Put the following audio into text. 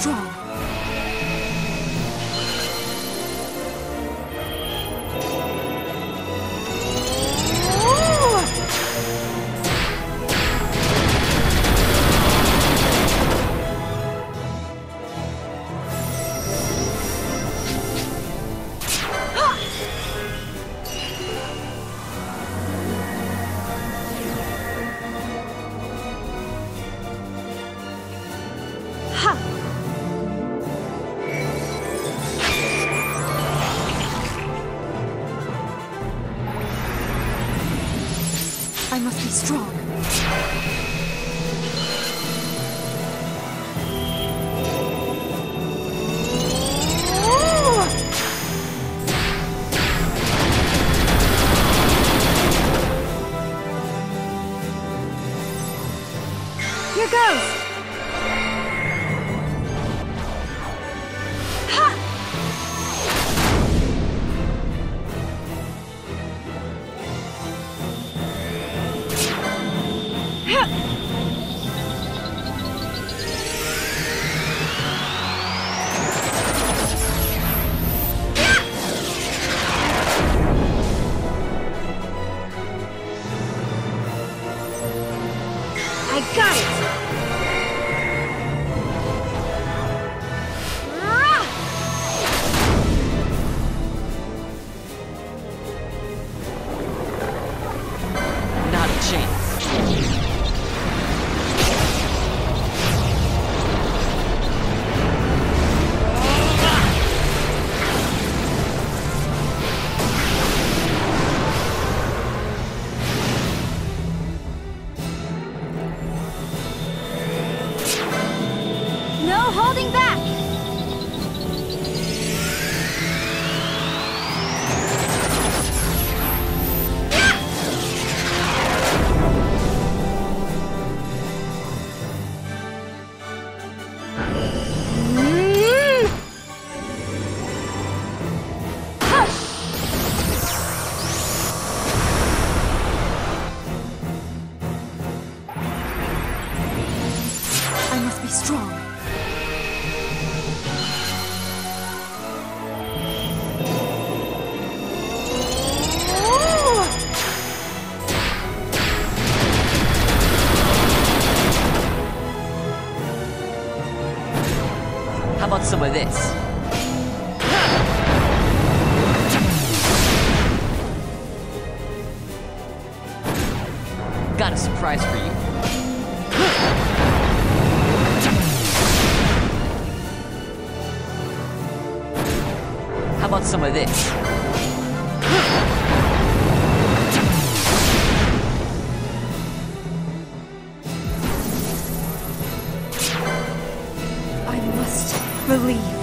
strong. I must be strong. Here goes! No holding back! Some of this? Got a surprise for you. How about some of this? Believe.